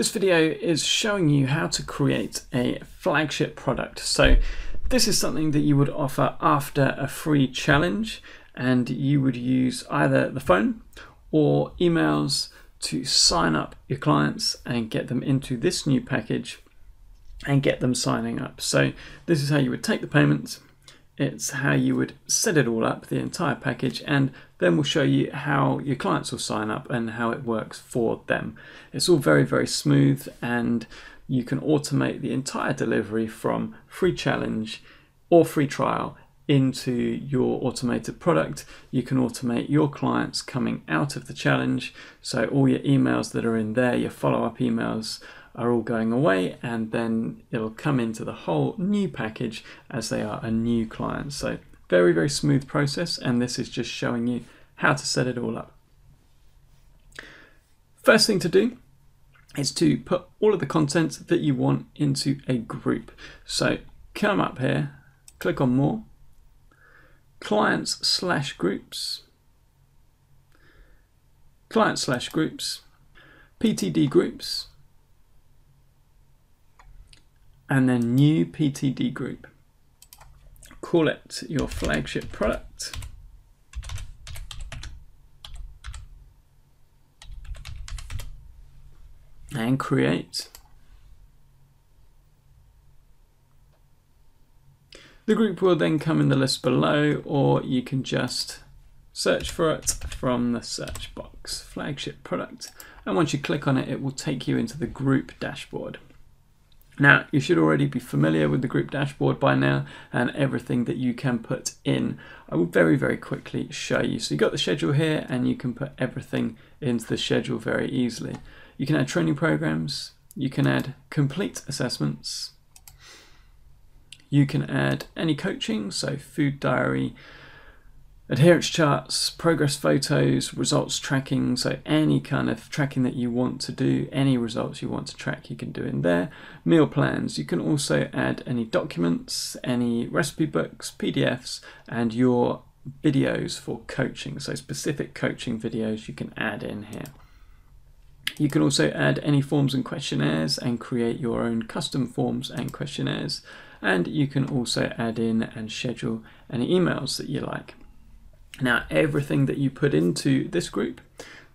This video is showing you how to create a flagship product. So this is something that you would offer after a free challenge and you would use either the phone or emails to sign up your clients and get them into this new package and get them signing up. So this is how you would take the payments it's how you would set it all up, the entire package, and then we'll show you how your clients will sign up and how it works for them. It's all very, very smooth and you can automate the entire delivery from free challenge or free trial into your automated product. You can automate your clients coming out of the challenge. So all your emails that are in there, your follow-up emails, are all going away and then it'll come into the whole new package as they are a new client. So very, very smooth process and this is just showing you how to set it all up. First thing to do is to put all of the content that you want into a group. So come up here, click on more, clients slash groups, client slash groups, PTD groups, and then new PTD group. Call it your flagship product. And create. The group will then come in the list below or you can just search for it from the search box, flagship product. And once you click on it, it will take you into the group dashboard. Now, you should already be familiar with the group dashboard by now and everything that you can put in. I will very, very quickly show you. So you've got the schedule here and you can put everything into the schedule very easily. You can add training programs, you can add complete assessments, you can add any coaching, so food diary, adherence charts, progress photos, results tracking, so any kind of tracking that you want to do, any results you want to track, you can do in there. Meal plans, you can also add any documents, any recipe books, PDFs, and your videos for coaching, so specific coaching videos you can add in here. You can also add any forms and questionnaires and create your own custom forms and questionnaires. And you can also add in and schedule any emails that you like. Now, everything that you put into this group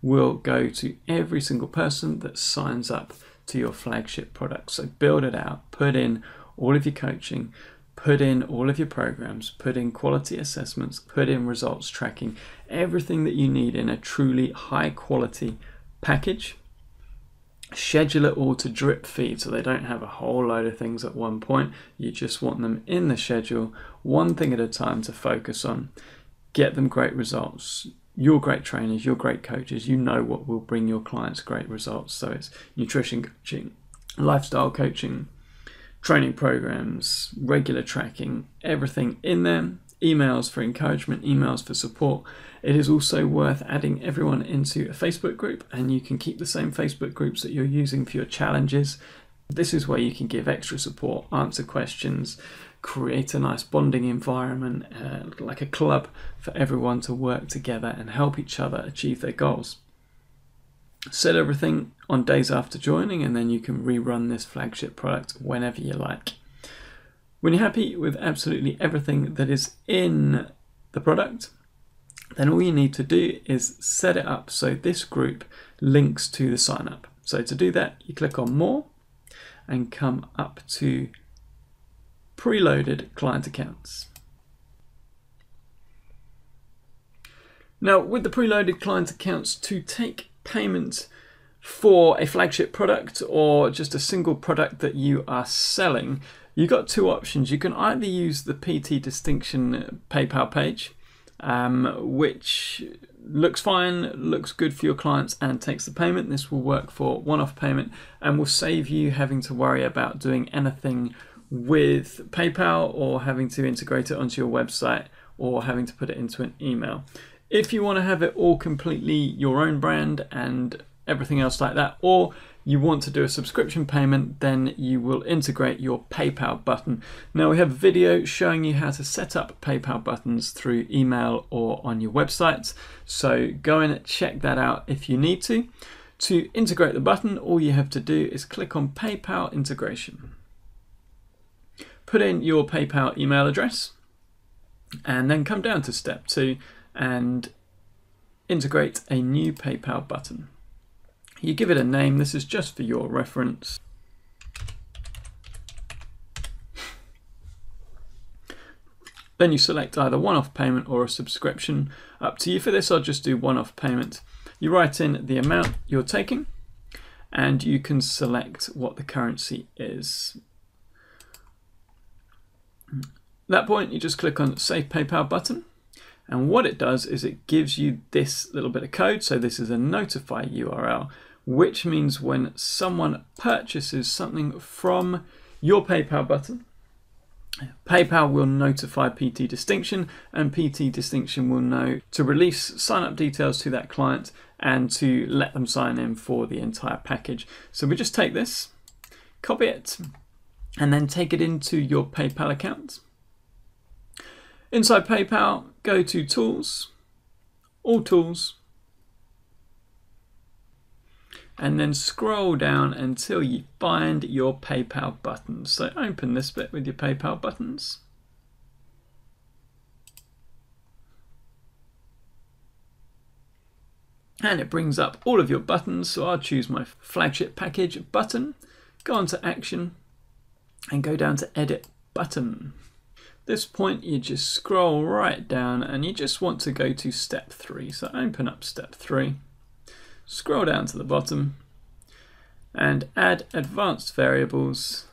will go to every single person that signs up to your flagship product. So build it out, put in all of your coaching, put in all of your programs, put in quality assessments, put in results tracking, everything that you need in a truly high quality package. Schedule it all to drip feed so they don't have a whole load of things at one point. You just want them in the schedule, one thing at a time to focus on get them great results. You're great trainers, you're great coaches, you know what will bring your clients great results. So it's nutrition coaching, lifestyle coaching, training programs, regular tracking, everything in there. Emails for encouragement, emails for support. It is also worth adding everyone into a Facebook group, and you can keep the same Facebook groups that you're using for your challenges. This is where you can give extra support, answer questions, create a nice bonding environment, uh, like a club for everyone to work together and help each other achieve their goals. Set everything on days after joining, and then you can rerun this flagship product whenever you like. When you're happy with absolutely everything that is in the product, then all you need to do is set it up so this group links to the sign up. So to do that, you click on more and come up to preloaded client accounts. Now, with the preloaded client accounts, to take payment for a flagship product or just a single product that you are selling, you've got two options. You can either use the PT Distinction PayPal page, um, which looks fine, looks good for your clients, and takes the payment. This will work for one off payment and will save you having to worry about doing anything with PayPal or having to integrate it onto your website or having to put it into an email. If you want to have it all completely your own brand and everything else like that, or you want to do a subscription payment, then you will integrate your PayPal button. Now we have a video showing you how to set up PayPal buttons through email or on your websites. So go and check that out if you need to. To integrate the button, all you have to do is click on PayPal integration. Put in your PayPal email address and then come down to step two and integrate a new PayPal button. You give it a name, this is just for your reference. Then you select either one-off payment or a subscription. Up to you. For this, I'll just do one-off payment. You write in the amount you're taking and you can select what the currency is. At that point, you just click on Save PayPal button. And what it does is it gives you this little bit of code. So this is a notify URL, which means when someone purchases something from your PayPal button, PayPal will notify PT Distinction and PT Distinction will know to release sign up details to that client and to let them sign in for the entire package. So we just take this, copy it, and then take it into your PayPal account. Inside PayPal, go to Tools, All Tools, and then scroll down until you find your PayPal buttons. So open this bit with your PayPal buttons. And it brings up all of your buttons. So I'll choose my flagship package button, go on to action and go down to edit button. This point you just scroll right down and you just want to go to step three. So open up step three scroll down to the bottom and add advanced variables,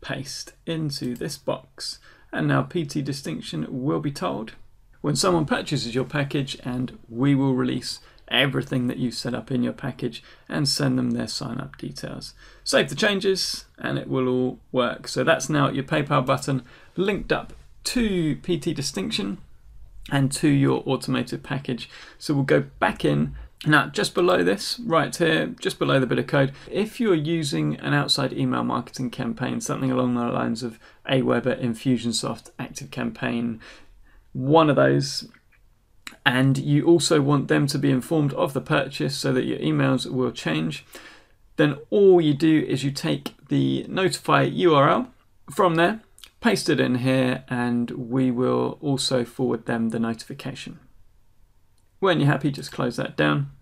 paste into this box. And now PT distinction will be told when someone purchases your package and we will release everything that you set up in your package and send them their sign up details. Save the changes and it will all work. So that's now your PayPal button linked up to PT distinction and to your automated package. So we'll go back in now, just below this, right here, just below the bit of code, if you're using an outside email marketing campaign, something along the lines of Aweber, Infusionsoft, ActiveCampaign, one of those, and you also want them to be informed of the purchase so that your emails will change, then all you do is you take the notify URL from there, paste it in here, and we will also forward them the notification. When you're happy, just close that down.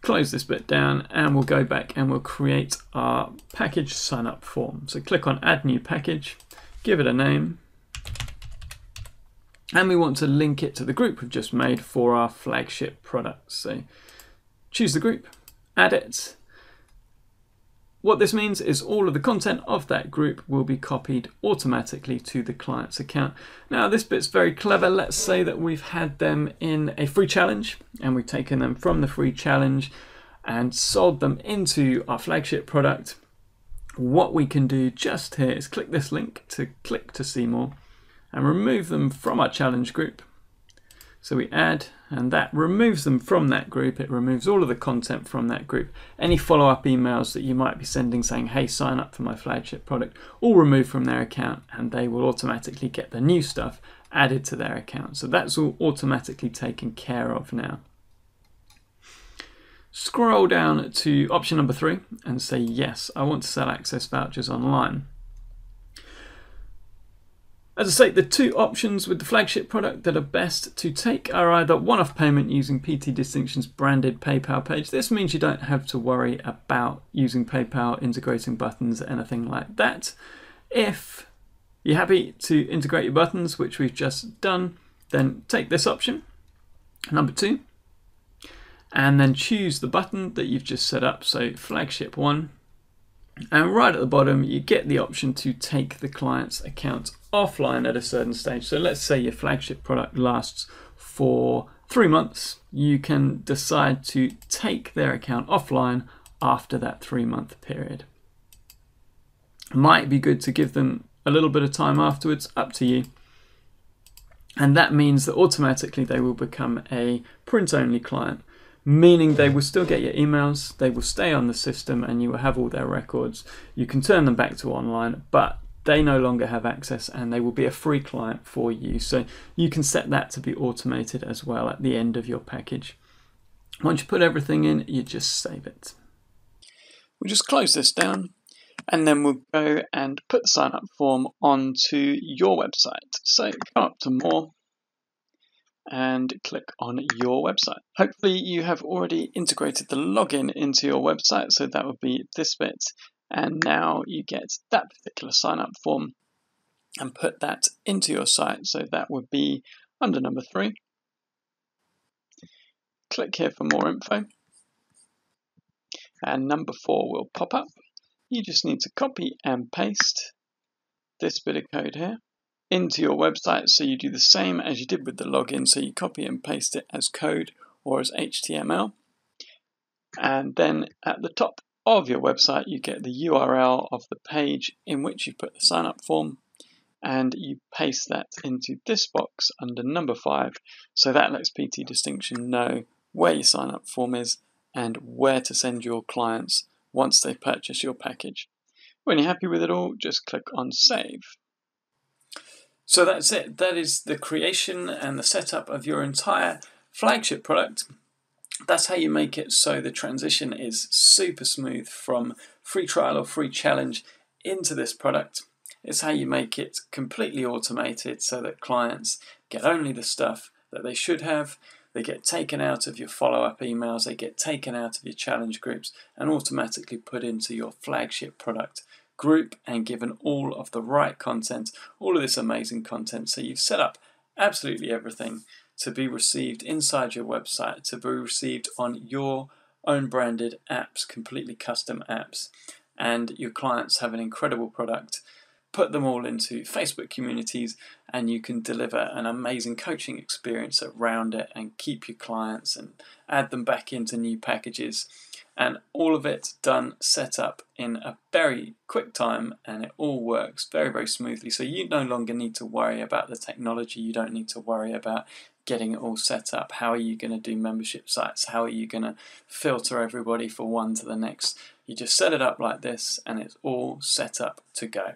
Close this bit down and we'll go back and we'll create our package sign up form. So click on add new package, give it a name, and we want to link it to the group we've just made for our flagship products. So choose the group, add it, what this means is all of the content of that group will be copied automatically to the client's account. Now this bit's very clever. Let's say that we've had them in a free challenge and we've taken them from the free challenge and sold them into our flagship product. What we can do just here is click this link to click to see more and remove them from our challenge group so we add, and that removes them from that group. It removes all of the content from that group. Any follow up emails that you might be sending saying, hey, sign up for my flagship product, all removed from their account, and they will automatically get the new stuff added to their account. So that's all automatically taken care of now. Scroll down to option number three and say, yes, I want to sell access vouchers online. As I say, the two options with the flagship product that are best to take are either one-off payment using PT Distinction's branded PayPal page. This means you don't have to worry about using PayPal, integrating buttons, anything like that. If you're happy to integrate your buttons, which we've just done, then take this option, number two, and then choose the button that you've just set up, so flagship one, and right at the bottom, you get the option to take the client's account offline at a certain stage. So let's say your flagship product lasts for three months. You can decide to take their account offline after that three month period. Might be good to give them a little bit of time afterwards, up to you. And that means that automatically they will become a print only client meaning they will still get your emails, they will stay on the system, and you will have all their records. You can turn them back to online, but they no longer have access and they will be a free client for you. So you can set that to be automated as well at the end of your package. Once you put everything in, you just save it. We'll just close this down and then we'll go and put the sign up form onto your website. So come up to more and click on your website. Hopefully you have already integrated the login into your website, so that would be this bit. And now you get that particular sign up form and put that into your site. So that would be under number three. Click here for more info. And number four will pop up. You just need to copy and paste this bit of code here into your website. So you do the same as you did with the login. So you copy and paste it as code or as HTML. And then at the top of your website, you get the URL of the page in which you put the sign up form and you paste that into this box under number five. So that lets PT Distinction know where your sign up form is and where to send your clients once they purchase your package. When you're happy with it all, just click on save. So that's it. That is the creation and the setup of your entire flagship product. That's how you make it so the transition is super smooth from free trial or free challenge into this product. It's how you make it completely automated so that clients get only the stuff that they should have. They get taken out of your follow up emails, they get taken out of your challenge groups, and automatically put into your flagship product group and given all of the right content, all of this amazing content. So you've set up absolutely everything to be received inside your website, to be received on your own branded apps, completely custom apps, and your clients have an incredible product. Put them all into Facebook communities, and you can deliver an amazing coaching experience around it and keep your clients and add them back into new packages. And all of it done set up in a very quick time and it all works very very smoothly. So you no longer need to worry about the technology. You don't need to worry about getting it all set up. How are you going to do membership sites? How are you going to filter everybody from one to the next? You just set it up like this and it's all set up to go